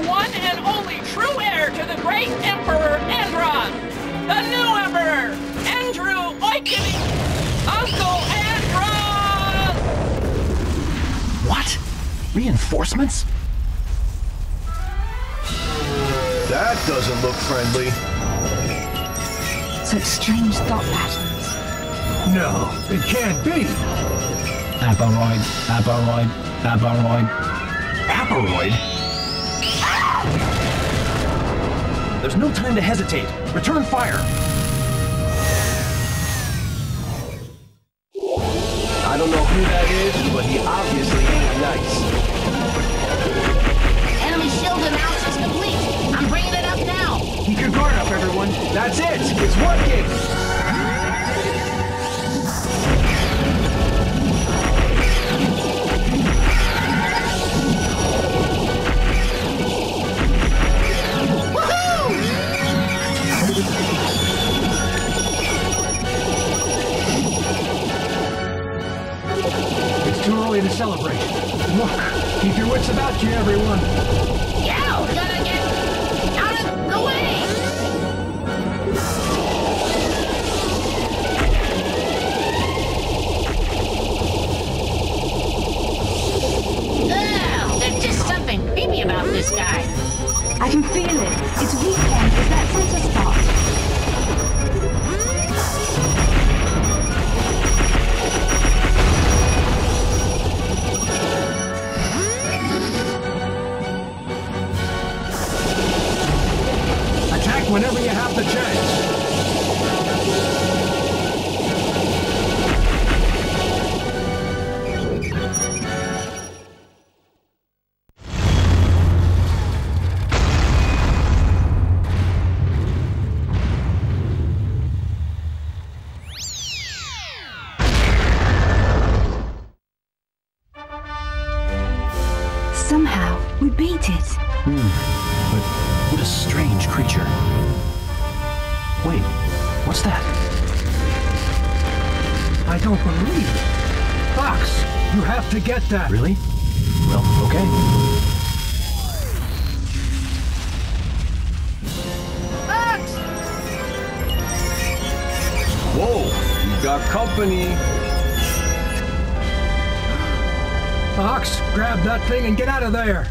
the one and only true heir to the great Emperor Andross! The new Emperor! Andrew Oikonny! Uncle Andross! What? Reinforcements? That doesn't look friendly. Such strange thought patterns. No, it can't be. Aparoid, Aparoid, Aparoid. Aparoid? There's no time to hesitate. Return fire. I don't know who that is, but he obviously ain't nice. Enemy shield analysis complete. I'm bringing it up now. Keep your guard up, everyone. That's it. It's working. It's too early to celebrate. Look, keep your wits about you, everyone. Yo, gotta get out of the way. Ugh, there's just something creepy about this guy. I can feel it. Its weekend is that center Attack whenever you have the chance. Somehow, we beat it. Hmm, But what a strange creature. Wait, what's that? I don't believe it. Fox, you have to get that. Really? Well, okay. Fox! Whoa, you got company. Fox, grab that thing and get out of there.